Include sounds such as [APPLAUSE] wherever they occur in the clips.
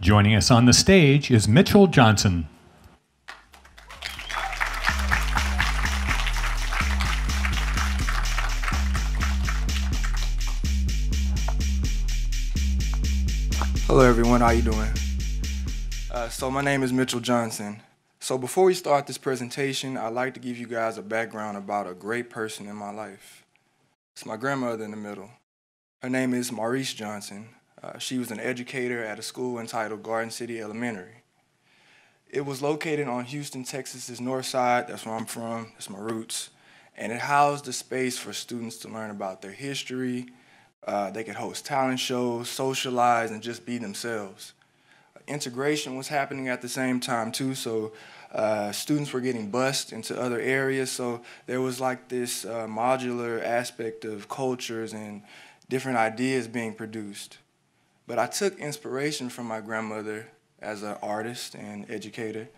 Joining us on the stage is Mitchell Johnson. Hello everyone, how you doing? Uh, so my name is Mitchell Johnson. So before we start this presentation, I'd like to give you guys a background about a great person in my life. It's my grandmother in the middle. Her name is Maurice Johnson. Uh, she was an educator at a school entitled Garden City Elementary. It was located on Houston, Texas's north side. That's where I'm from. That's my roots. And it housed a space for students to learn about their history. Uh, they could host talent shows, socialize, and just be themselves. Integration was happening at the same time too, so uh, students were getting bused into other areas. So there was like this uh, modular aspect of cultures and different ideas being produced. But I took inspiration from my grandmother as an artist and educator,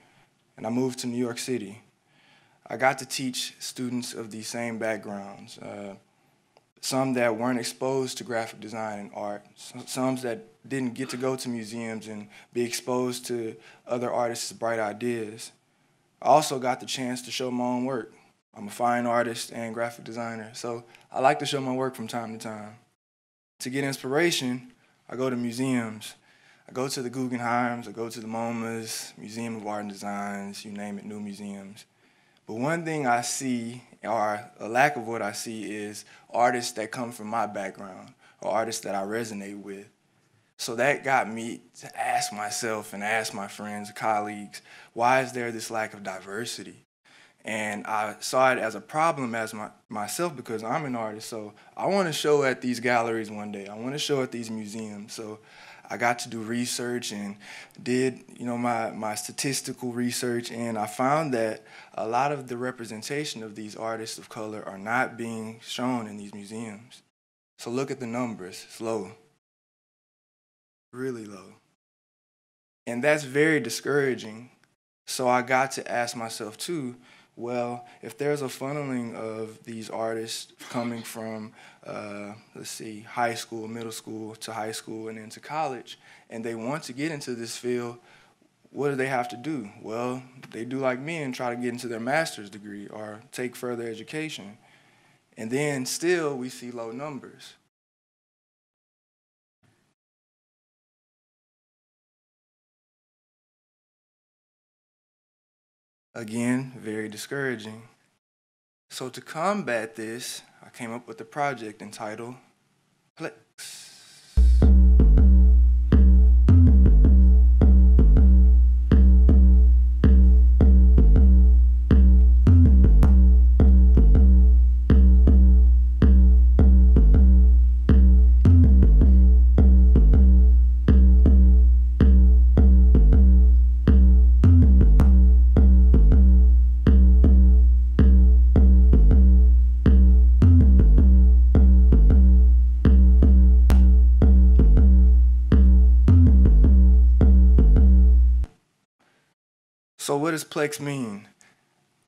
and I moved to New York City. I got to teach students of these same backgrounds, uh, some that weren't exposed to graphic design and art, some that didn't get to go to museums and be exposed to other artists' bright ideas. I also got the chance to show my own work. I'm a fine artist and graphic designer, so I like to show my work from time to time. To get inspiration, I go to museums. I go to the Guggenheims, I go to the MoMAs, Museum of Art and Designs, you name it, new museums. But one thing I see, or a lack of what I see, is artists that come from my background, or artists that I resonate with. So that got me to ask myself and ask my friends, colleagues, why is there this lack of diversity? And I saw it as a problem as my, myself because I'm an artist. So I want to show at these galleries one day. I want to show at these museums. So I got to do research and did, you know, my, my statistical research. And I found that a lot of the representation of these artists of color are not being shown in these museums. So look at the numbers. It's low. Really low. And that's very discouraging. So I got to ask myself, too, well, if there's a funneling of these artists coming from, uh, let's see, high school, middle school to high school and into college, and they want to get into this field, what do they have to do? Well, they do like me and try to get into their master's degree or take further education. And then still we see low numbers. Again, very discouraging. So to combat this, I came up with a project entitled Plex. So what does Plex mean?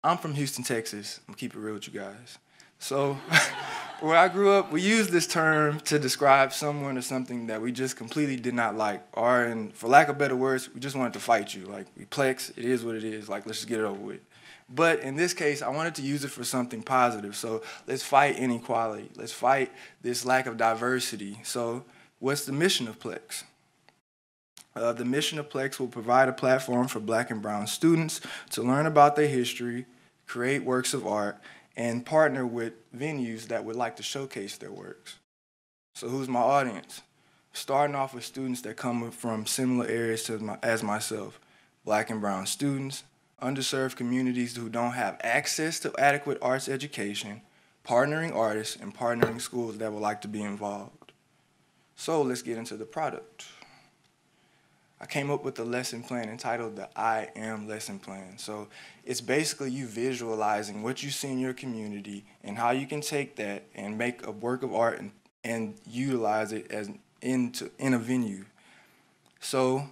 I'm from Houston, Texas. I'm keep it real with you guys. So [LAUGHS] where I grew up, we used this term to describe someone or something that we just completely did not like, or in, for lack of better words, we just wanted to fight you. Like we Plex, it is what it is. Like let's just get it over with. But in this case, I wanted to use it for something positive. So let's fight inequality. Let's fight this lack of diversity. So what's the mission of Plex? Uh, the mission of Plex will provide a platform for black and brown students to learn about their history, create works of art, and partner with venues that would like to showcase their works. So who's my audience? Starting off with students that come from similar areas to my, as myself, black and brown students, underserved communities who don't have access to adequate arts education, partnering artists, and partnering schools that would like to be involved. So let's get into the product. I came up with a lesson plan entitled the I Am Lesson Plan. So it's basically you visualizing what you see in your community and how you can take that and make a work of art and, and utilize it as into in a venue. So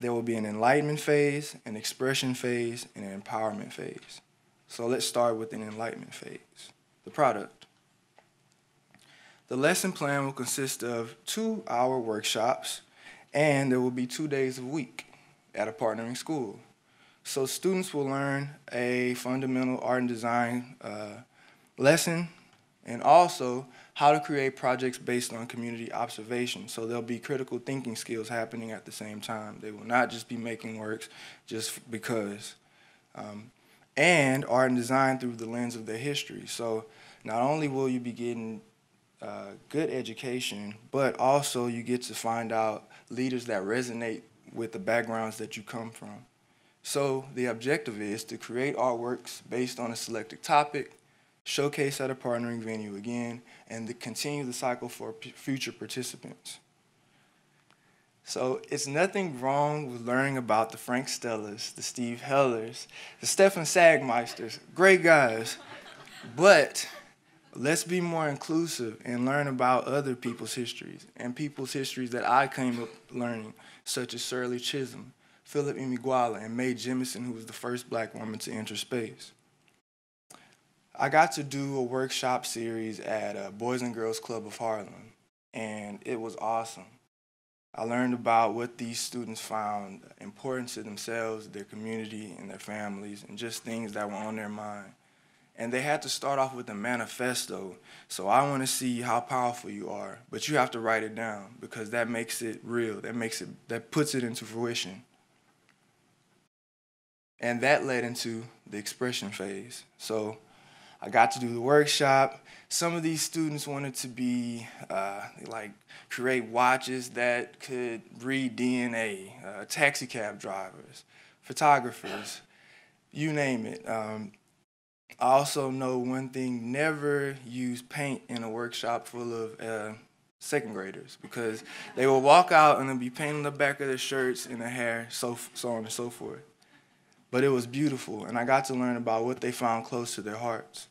there will be an enlightenment phase, an expression phase, and an empowerment phase. So let's start with an enlightenment phase, the product. The lesson plan will consist of two hour workshops And there will be two days a week at a partnering school. So students will learn a fundamental art and design uh, lesson and also how to create projects based on community observation. So there'll be critical thinking skills happening at the same time. They will not just be making works just because. Um, and art and design through the lens of their history. So not only will you be getting uh, good education, but also you get to find out leaders that resonate with the backgrounds that you come from. So the objective is to create artworks based on a selected topic, showcase at a partnering venue again, and to continue the cycle for future participants. So it's nothing wrong with learning about the Frank Stellas, the Steve Hellers, the Stefan Sagmeisters, great guys. But let's be more inclusive and learn about other people's histories and people's histories that I came up learning, such as Shirley Chisholm, Philip Emeagwali, and Mae Jemison, who was the first black woman to enter space. I got to do a workshop series at uh, Boys and Girls Club of Harlem, and it was awesome. I learned about what these students found important to themselves, their community, and their families, and just things that were on their mind. And they had to start off with a manifesto. So I want to see how powerful you are, but you have to write it down because that makes it real. That makes it that puts it into fruition. And that led into the expression phase. So I got to do the workshop. Some of these students wanted to be uh, like create watches that could read DNA, uh, taxi cab drivers, photographers, you name it. Um, I also know one thing: never use paint in a workshop full of uh, second graders because they will walk out and they'll be painting the back of their shirts and their hair, so so on and so forth. But it was beautiful, and I got to learn about what they found close to their hearts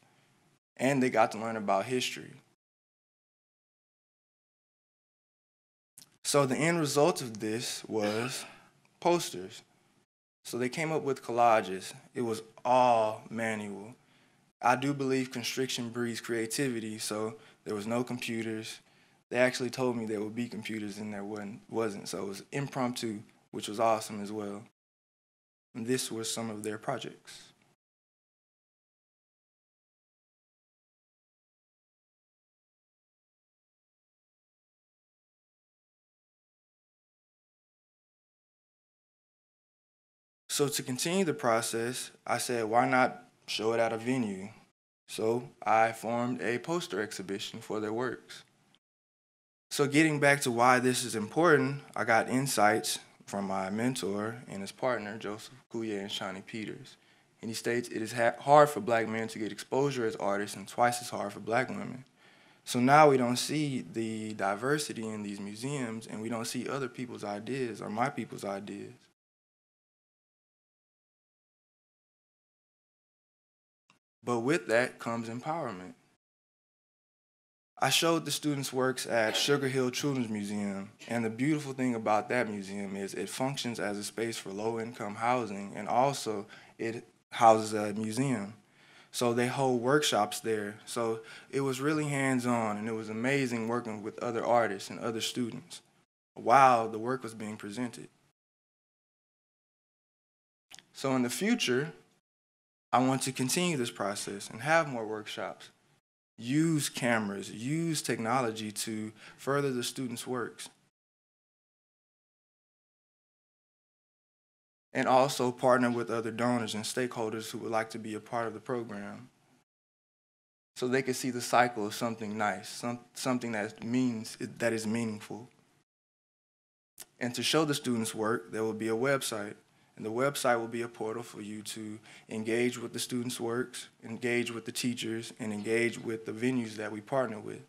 and they got to learn about history. So the end result of this was posters. So they came up with collages. It was all manual. I do believe constriction breeds creativity, so there was no computers. They actually told me there would be computers and there wasn't, so it was impromptu, which was awesome as well. And this was some of their projects. So to continue the process, I said, why not show it at a venue? So I formed a poster exhibition for their works. So getting back to why this is important, I got insights from my mentor and his partner, Joseph Coulier and Shawnee Peters. And he states it is hard for black men to get exposure as artists and twice as hard for black women. So now we don't see the diversity in these museums and we don't see other people's ideas or my people's ideas. But with that comes empowerment. I showed the students' works at Sugar Hill Children's Museum, and the beautiful thing about that museum is it functions as a space for low-income housing, and also it houses a museum. So they hold workshops there. So it was really hands-on, and it was amazing working with other artists and other students while the work was being presented. So in the future, I want to continue this process and have more workshops. Use cameras, use technology to further the students' works. And also partner with other donors and stakeholders who would like to be a part of the program. So they can see the cycle of something nice, some, something that means that is meaningful. And to show the students' work, there will be a website and the website will be a portal for you to engage with the students' works, engage with the teachers, and engage with the venues that we partner with.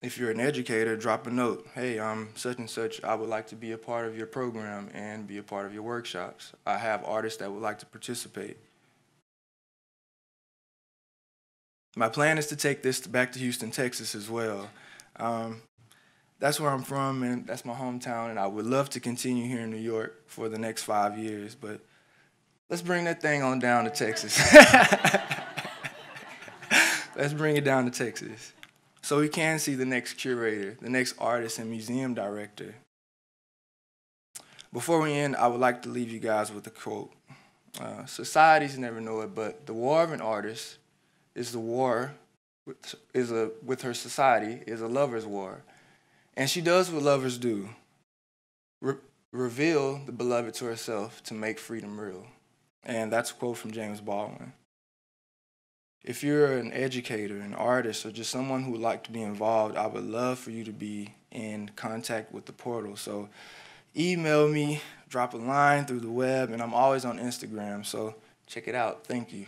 If you're an educator, drop a note. Hey, I'm such and such. I would like to be a part of your program and be a part of your workshops. I have artists that would like to participate. My plan is to take this back to Houston, Texas as well. Um, that's where I'm from, and that's my hometown, and I would love to continue here in New York for the next five years, but let's bring that thing on down to Texas. [LAUGHS] let's bring it down to Texas. So we can see the next curator, the next artist and museum director. Before we end, I would like to leave you guys with a quote. Uh, societies never know it, but the war of an artist is the war is a, with her society is a lover's war. And she does what lovers do. Re- reveal the beloved to herself to make freedom real. And that's a quote from James Baldwin. If you're an educator, an artist, or just someone who would like to be involved, I would love for you to be in contact with the portal. So email me, drop a line through the web, and I'm always on Instagram. So check it out. Thank you.